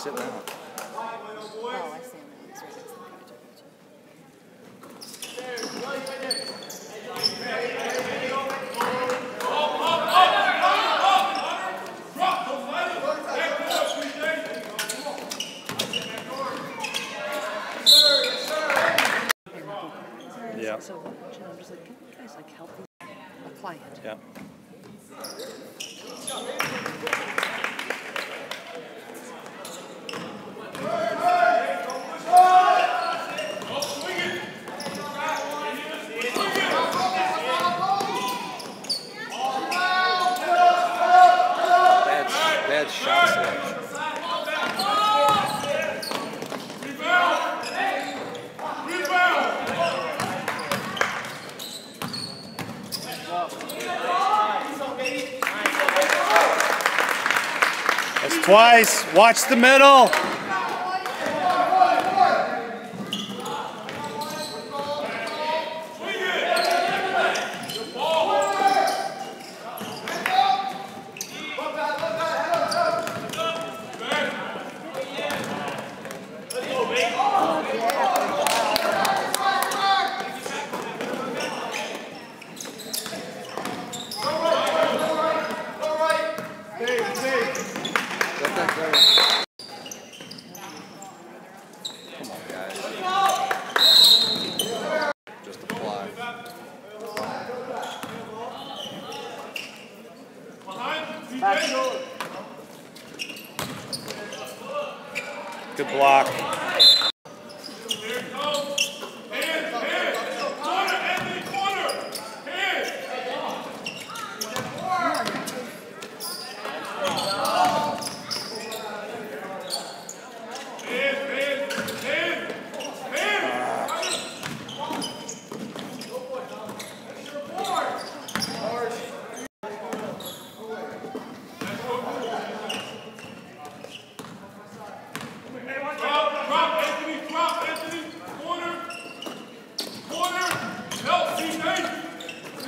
sitting out. Oh, I see him. He's right next to the Yeah. So you know, I'm just like, can you guys like help me? a client? Yeah. Twice. Watch the middle. Let that go. Come on, guys. Just apply. Good block.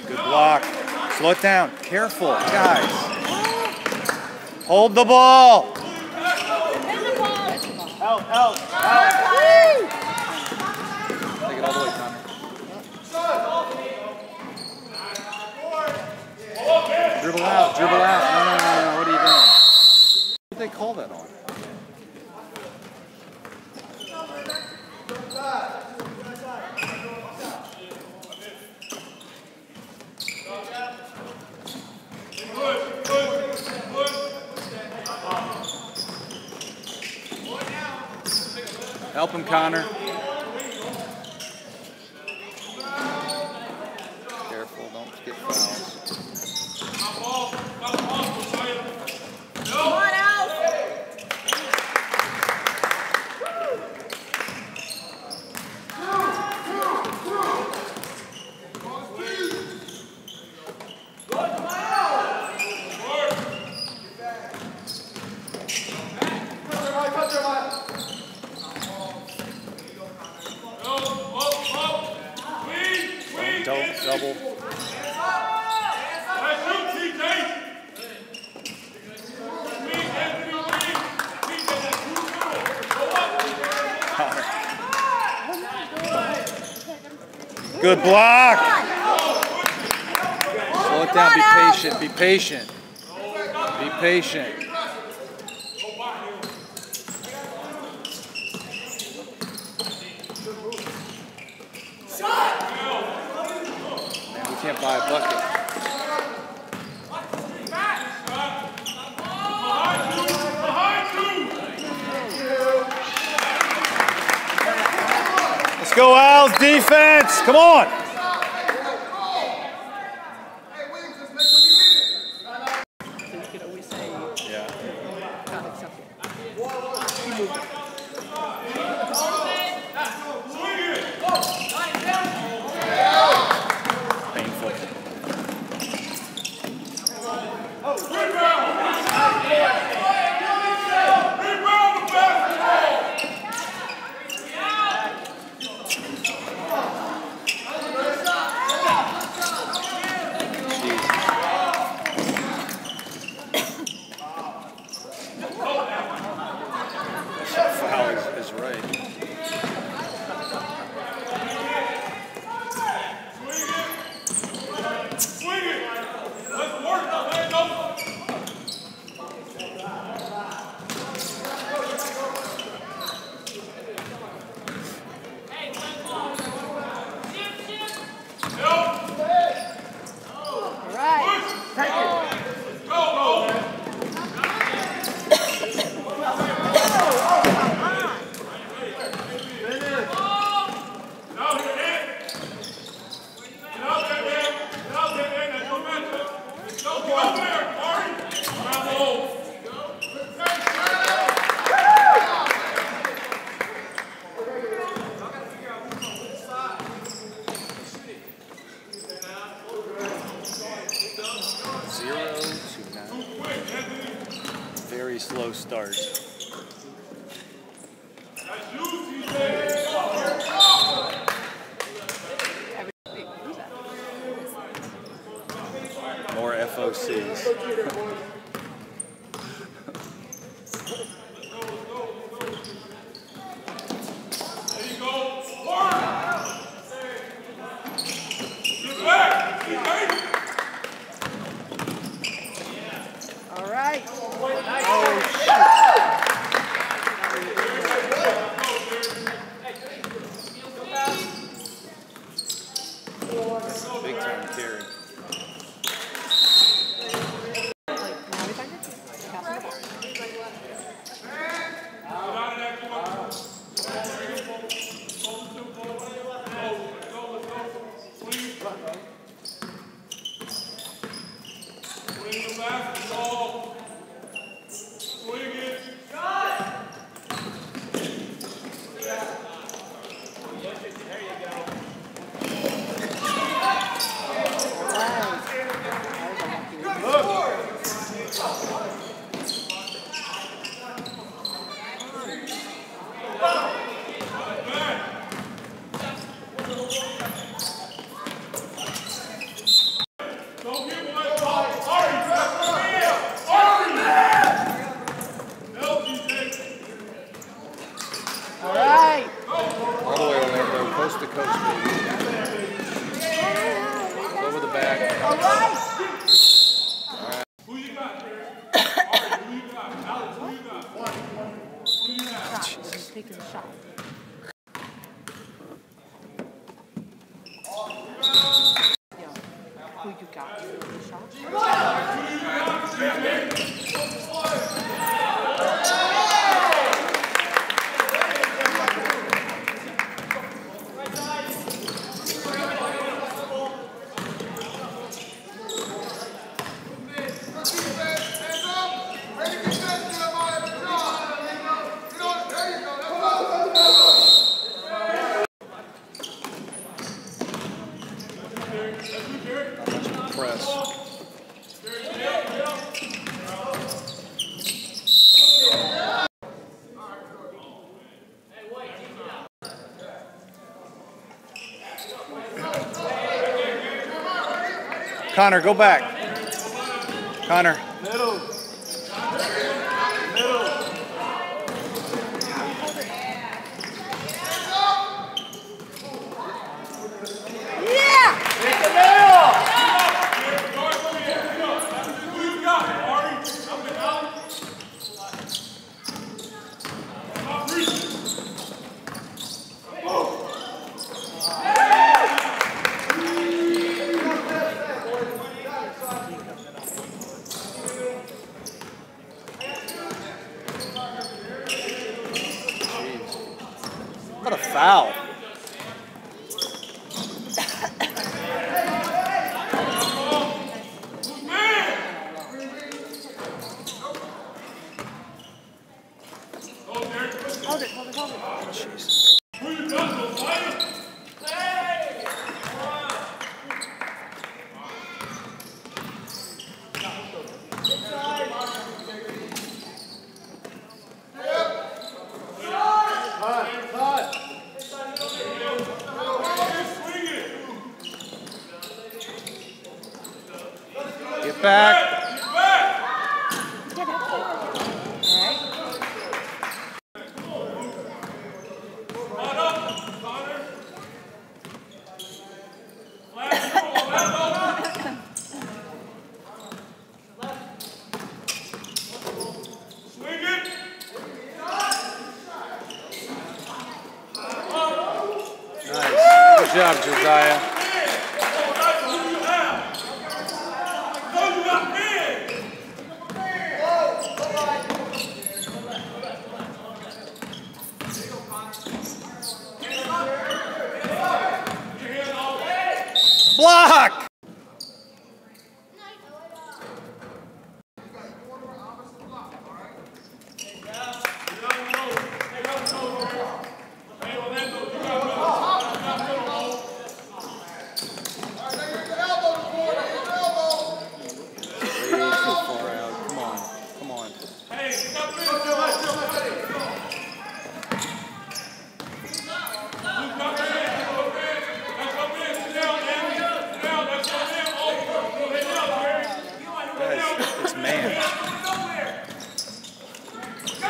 Good block. Slow it down. Careful, guys. Hold the ball. Help him, Connor. Good block. Slow it down. Be patient. Be patient. Be patient. Man, we can't buy a bucket. Let's go, Owls defense. Come on. One. Connor, go back. Connor. Yeah. Jeez. What a foul. Hold it, hold it, hold it. Jesus. Get back. Get up. All right. Nice. Good job, Josiah. Block! Way too far out. Come on. Come on.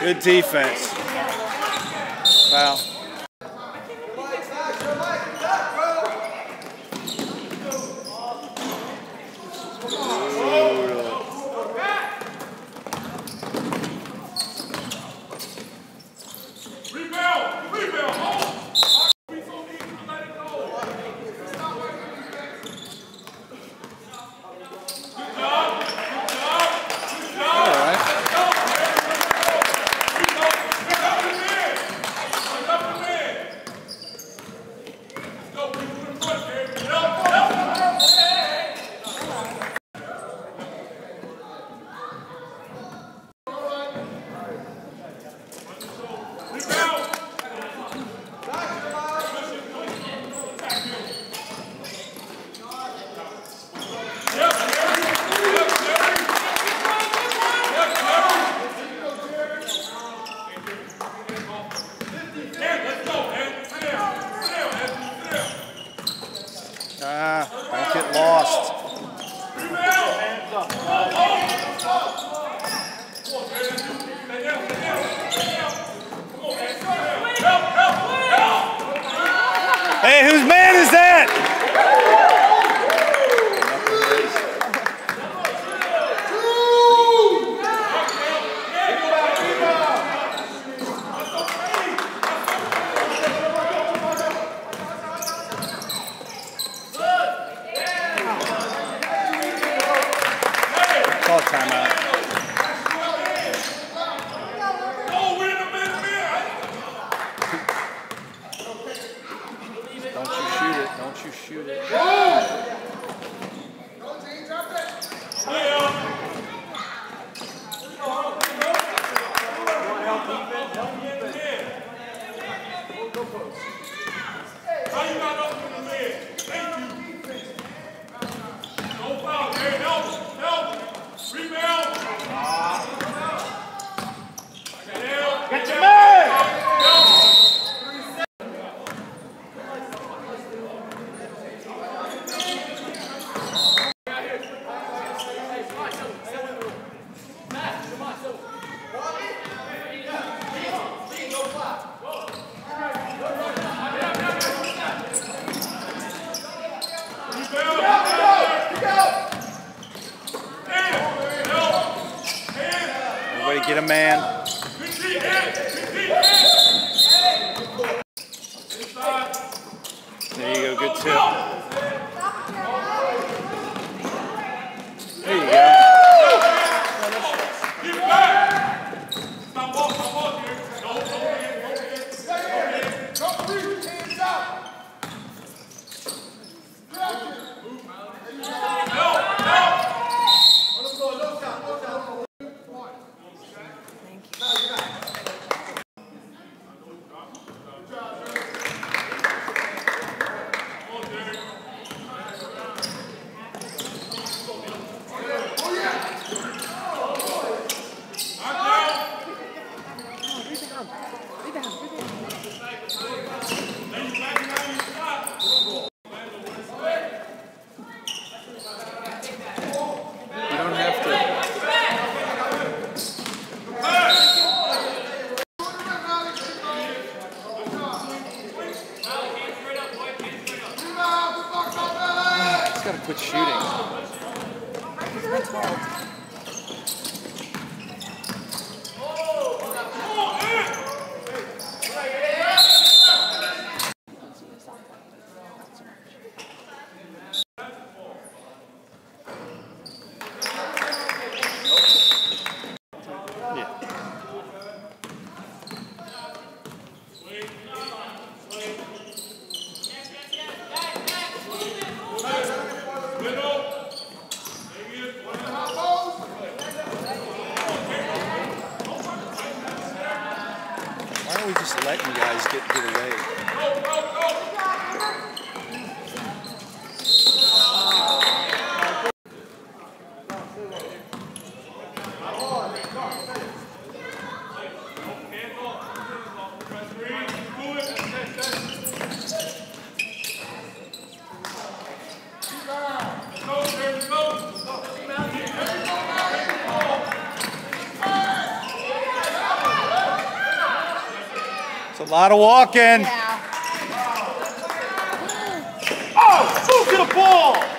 Good defense. Foul. Hey, whose man is that? Call timeout. Don't you shoot it. Don't you shoot it. A lot of walking. Yeah. Oh, move to the ball.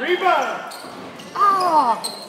Rebound. Oh. Ah!